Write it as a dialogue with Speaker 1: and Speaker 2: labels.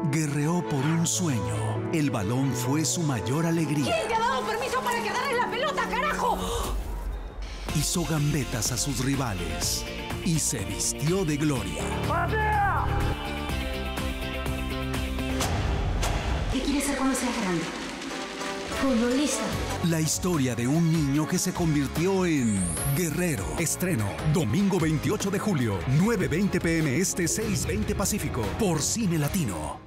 Speaker 1: Guerreó por un sueño. El balón fue su mayor alegría.
Speaker 2: ¿Quién te ha dado permiso para que agarres la pelota, carajo?
Speaker 1: Hizo gambetas a sus rivales y se vistió de gloria.
Speaker 3: ¿Qué quieres ser cuando seas grande? Futbolista.
Speaker 1: La historia de un niño que se convirtió en guerrero. Estreno, domingo 28 de julio, 9.20 pm este, 6.20 Pacífico, por Cine Latino.